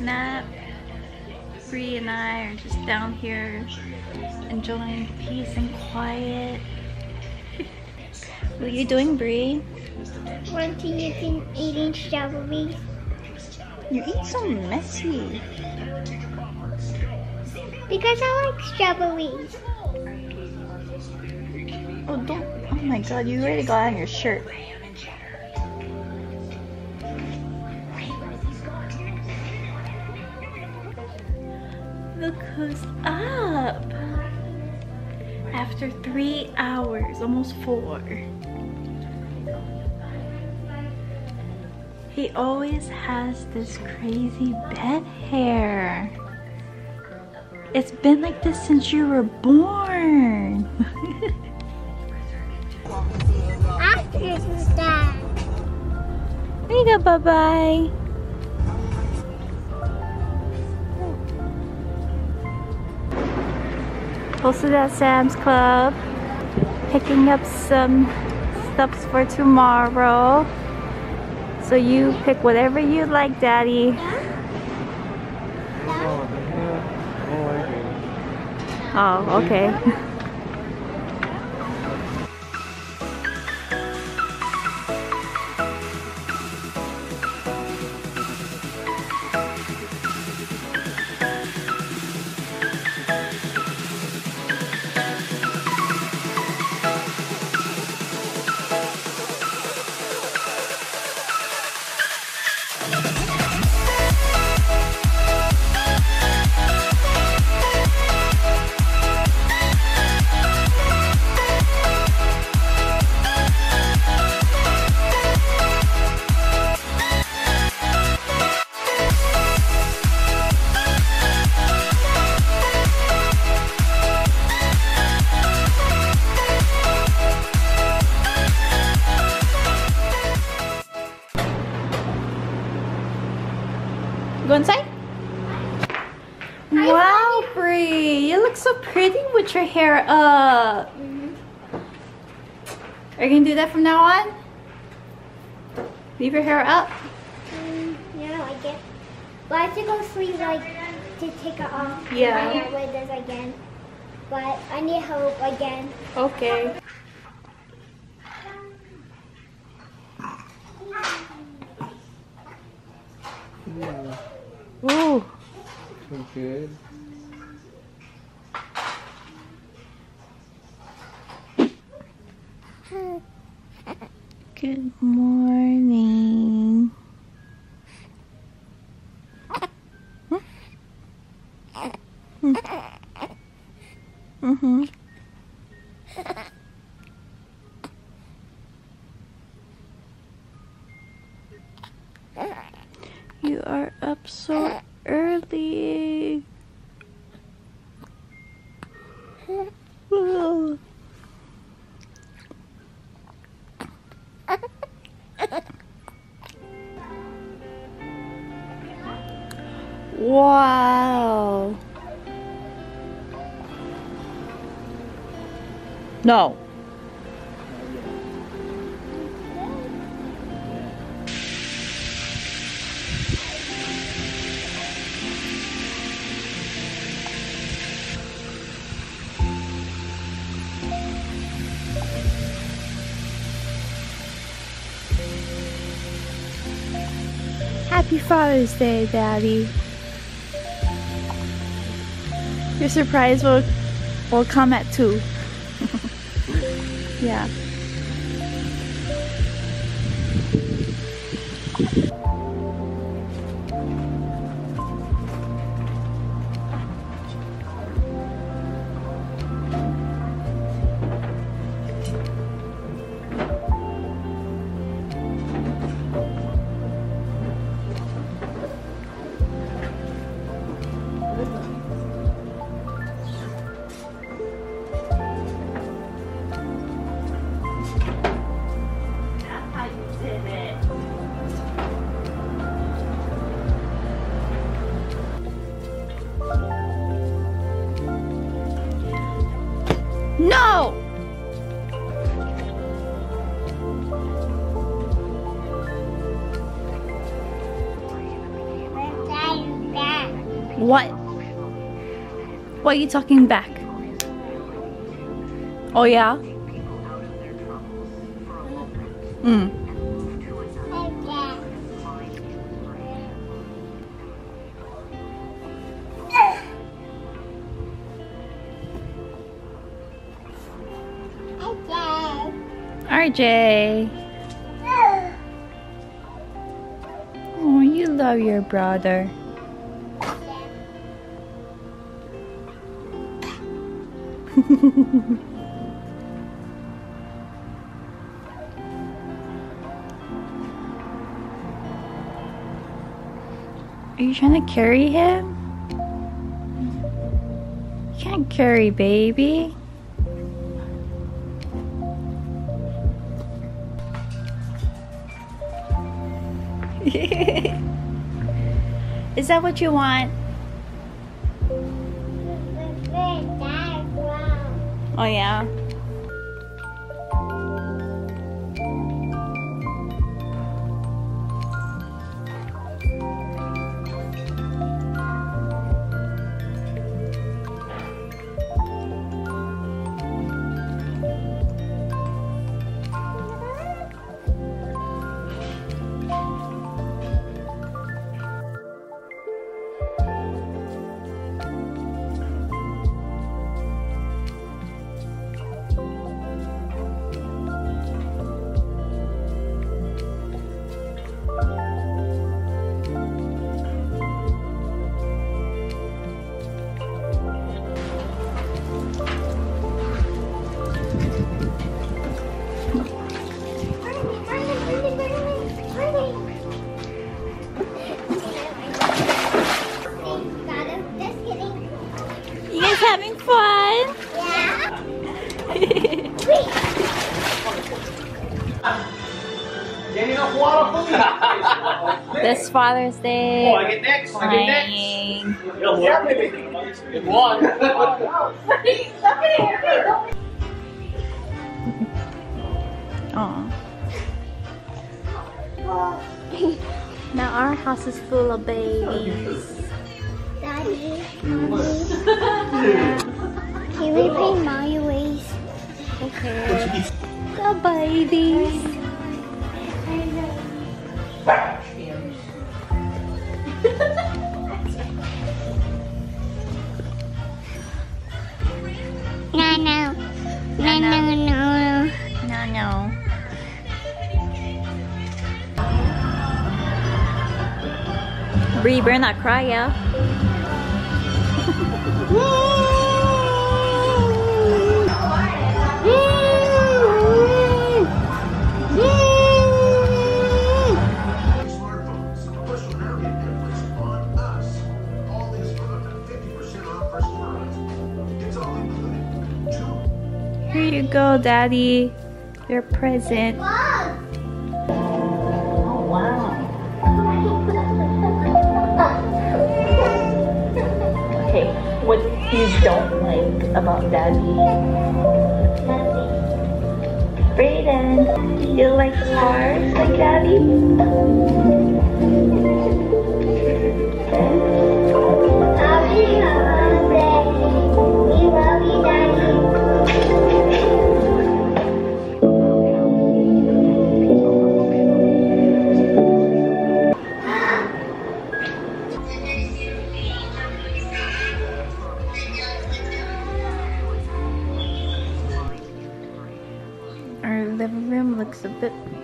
Nap. Bree and I are just down here enjoying peace and quiet. what are you doing, Bree? Wanting eating, eating strawberries. You eat so messy. Because I like strawberries. Oh, don't. Oh my god, you already got on your shirt. Who's up. After three hours, almost four. He always has this crazy bed hair. It's been like this since you were born. After that. There you go, bye Posted at Sam's Club, picking up some stuffs for tomorrow. So you pick whatever you like, Daddy. The hell? I get it. Oh, okay. With your hair up. Are you gonna do that from now on? Leave your hair up. Mm, yeah, I like it. But I have to go sleep like to take it off. Yeah. And I wear this again. But I need help again. Okay. Ooh. good. Good morning. Wow. No. Happy Father's Day, Daddy. Your surprise will will come at two. yeah. You talking back? Oh yeah? Mm. RJ. Oh, you love your brother. Are you trying to carry him? You can't carry baby. Is that what you want? Oh yeah. Father's Day. Oh, I get next. I get next. playing. Yeah, baby. Good one. Aw. Now our house is full of babies. Daddy, Mommy. Can we play Mario Race? Okay. The babies. Bree, better not cry, yeah? smartphones. Push American Netflix on us. All these for up to 50% off for smartphones. It's all included. Two Here you go, Daddy. Your present. You don't like about Daddy? Brayden, you like cars like Daddy?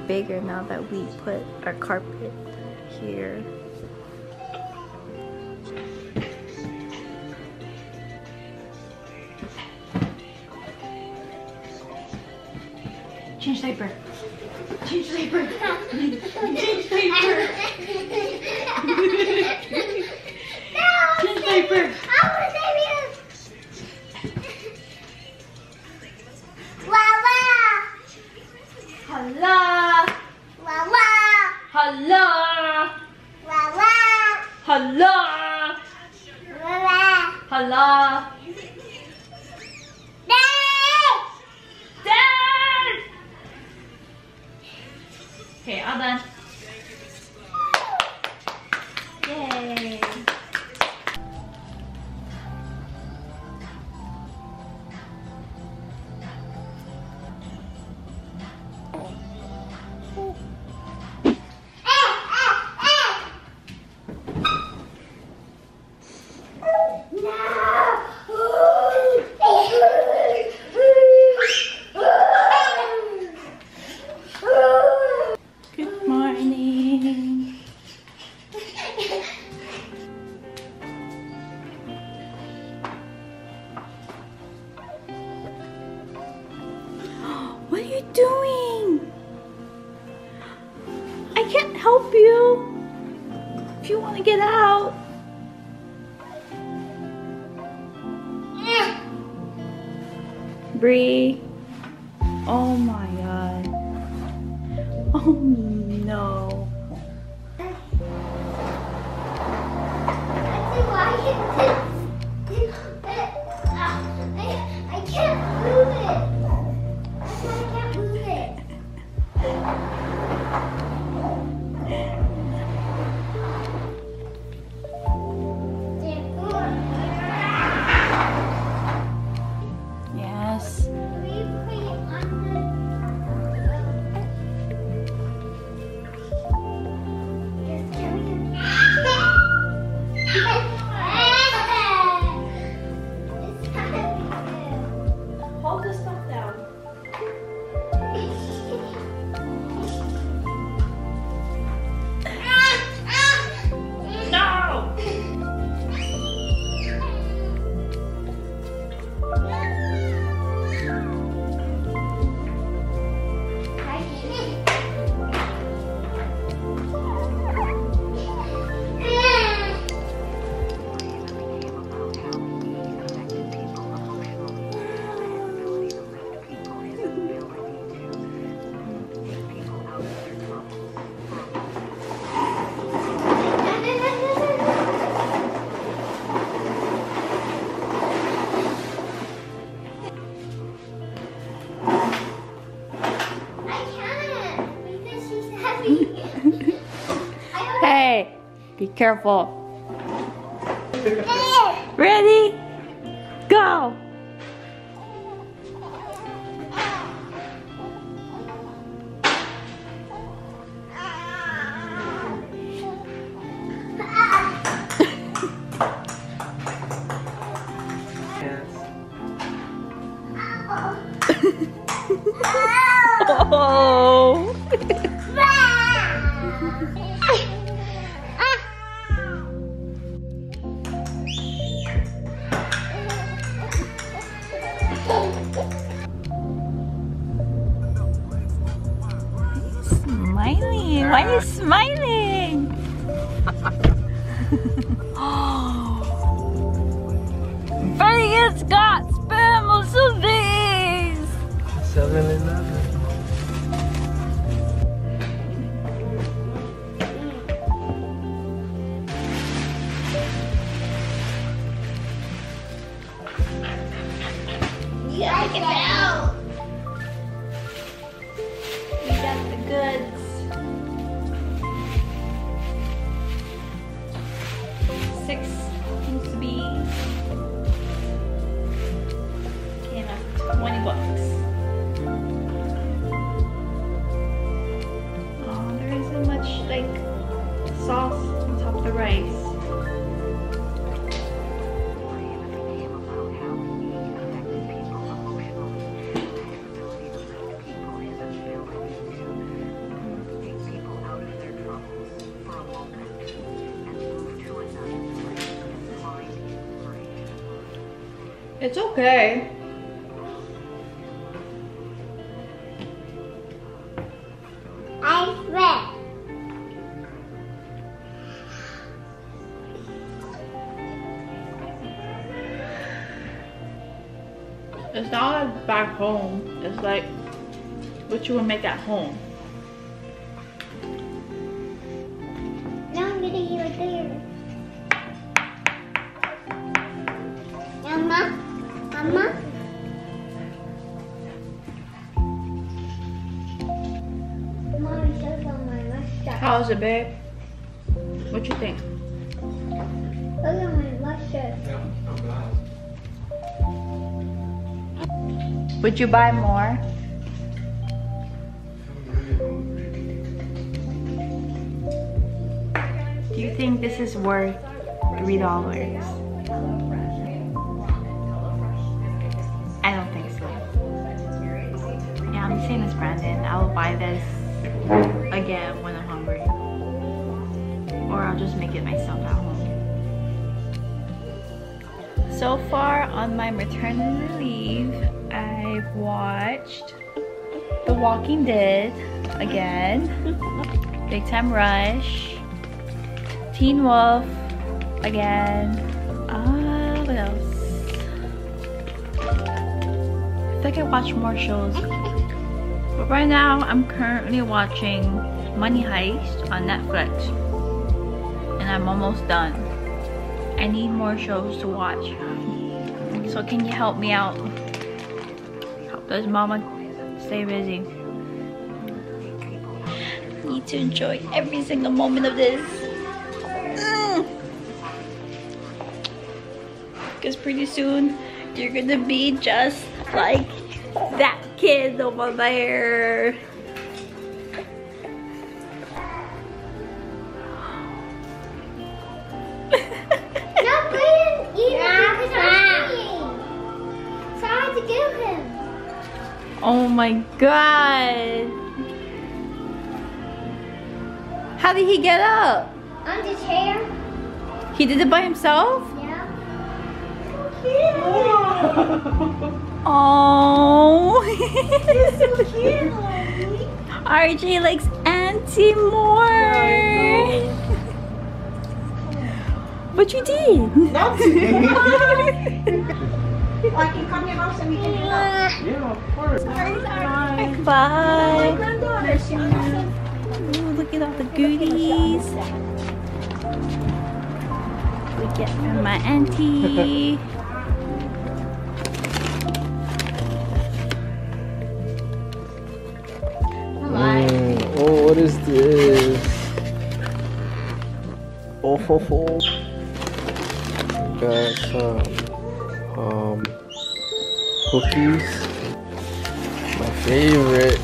bigger now that we put our carpet here. Change diaper. Change diaper. Change diaper. Change diaper. Careful. Ready? Look at that. It's okay. I swear. It's not like back home. It's like what you would make at home. It, babe? What you think? Look at my mustache. Would you buy more? Do you think this is worth three dollars? I don't think so. Yeah, I'm same as Brandon. I will buy this again when I'm I'll just make it myself at home. So far on my maternity leave, I've watched The Walking Dead again, Big Time Rush, Teen Wolf again. Uh, what else? I think I watch more shows. But right now, I'm currently watching Money Heist on Netflix. I'm almost done. I need more shows to watch. So can you help me out? Help this mama stay busy. Need to enjoy every single moment of this. Mm. Because pretty soon you're gonna be just like that kid over there. My god. How did he get up? On the chair. He did it by himself? Yeah. Oh. So cute. Oh. So cute, RJ likes Auntie more. What you did? Oh, I can come here now so we can do that. Yeah, of course. Bye. Ooh, look at all the goodies. We get from my auntie. Mm, oh, what is this? Oh, ho, ho. Got some um, cookies. Favorite.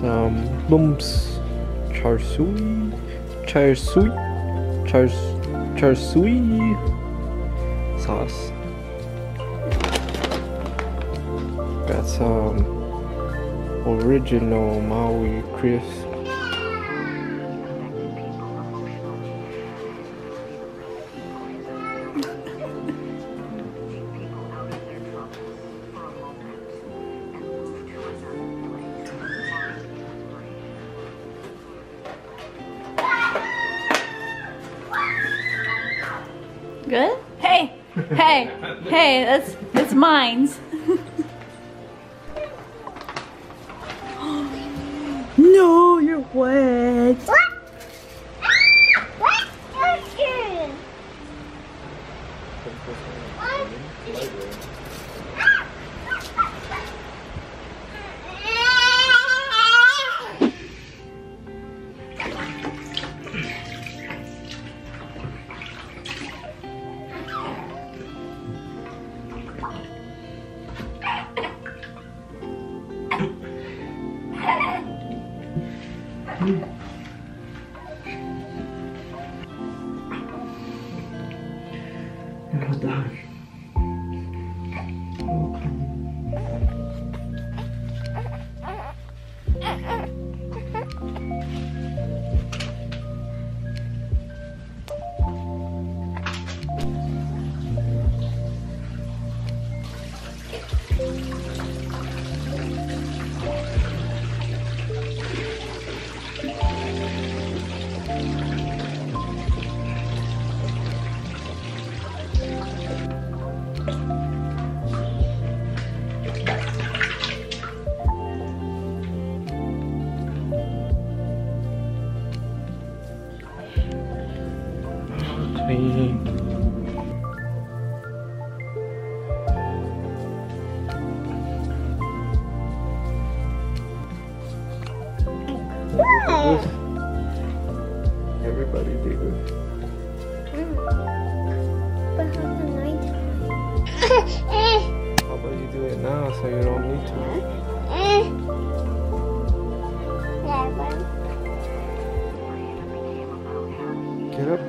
Some bumps. Char siu. Char siu. Char, char siu sauce. Got some original Maui crisp. No, it now so you don't need to? Get up.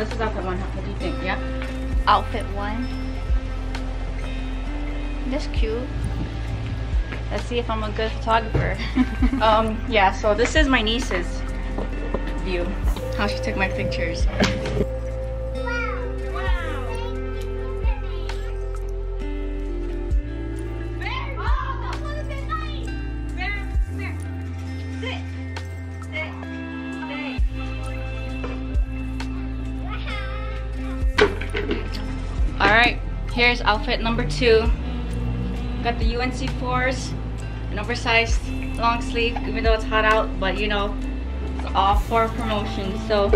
This is outfit one. What do you think? Yeah. Outfit one. This cute. Let's see if I'm a good photographer. um, yeah. So this is my niece's view. How she took my pictures. Here's outfit number two. Got the UNC fours, an oversized long sleeve, even though it's hot out, but you know, it's all for promotion. So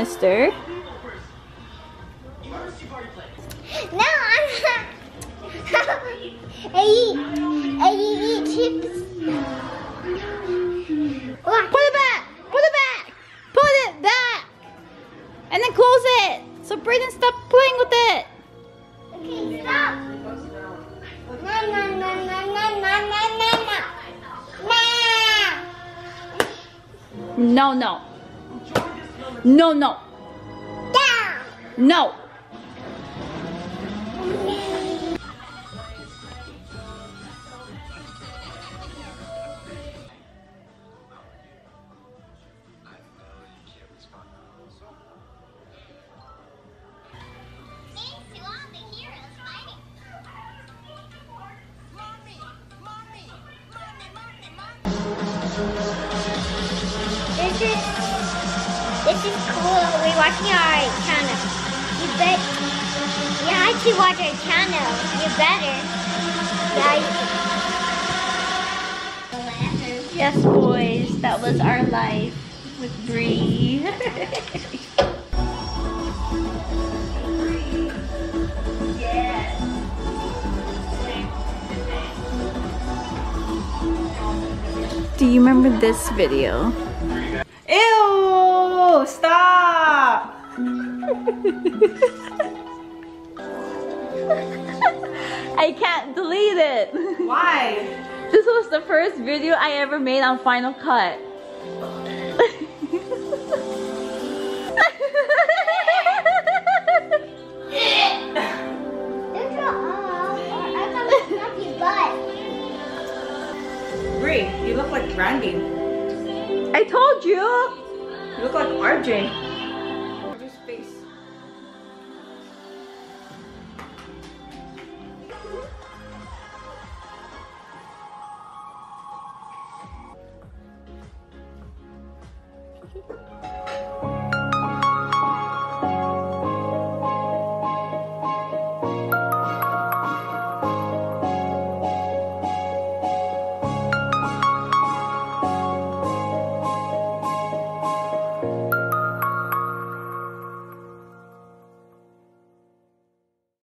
mister. No, I'm not. I eat, I eat chips. Put it back! Put it back! Put it back! And then close it! So Brayden stop playing with it! Okay, stop. No, no, no, no, no, no, no, no, no. No, No. No. No, no. This is cool. We're watching our channel. You bet. Yeah, I should watch our channel. You better. Yeah. you- Yes, boys. That was our life with Bree. Do you remember this video? Why? This was the first video I ever made on Final Cut. Don't draw off, or I'm gonna slap your butt. Bree, you look like Randy. I told you. You look like RJ.